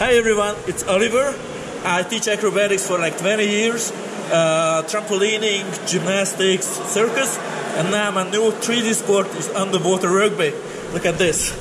Hi everyone, it's Oliver. I teach acrobatics for like 20 years, uh, trampolining, gymnastics, circus, and now my new 3D sport is underwater rugby. Look at this.